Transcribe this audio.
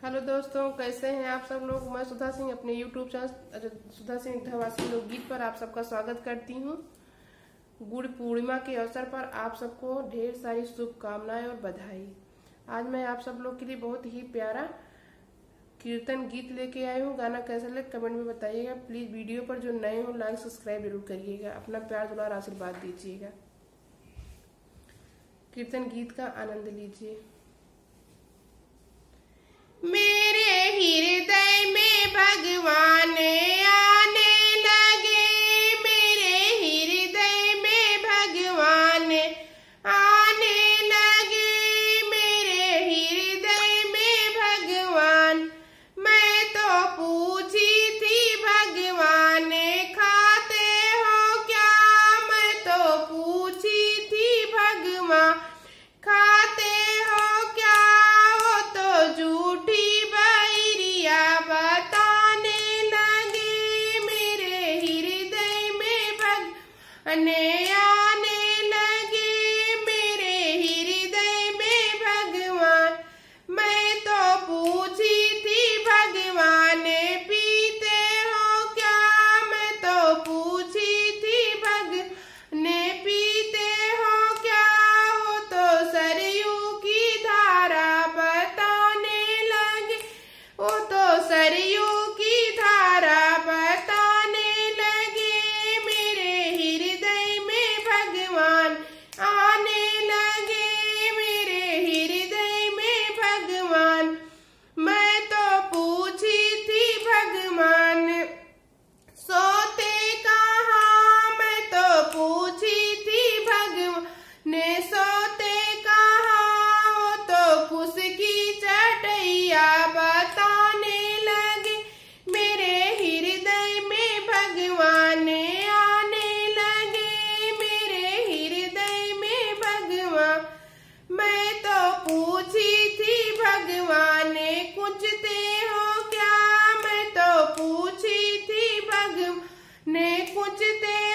Hello दोस्तों, कैसे हैं आप सब लोग? मैं सुधा सिंह अपने यूट्यूब चैनल सुधा सिंह धवासी लोकगीत पर आप सबका स्वागत करती हूँ। गुड़ पूर्णिमा के अवसर पर आप सबको ढेर सारी शुभकामनाएँ और बधाई। आज मैं आप सब लोग के लिए बहुत ही प्यारा कीर्तन गीत लेके आई हूँ। गाना कैसा लगे कमेंट में बताइएगा। प्लीज़ वीडियो पर जो नए हो, लाइक, सब्सक्राइब ज़रूर करिएगा। अपना प्यार, दुलार, आशीर्वाद दीजिएगा। कीर्तन गीत का आनंद लीजिए। My name. খুঁজতে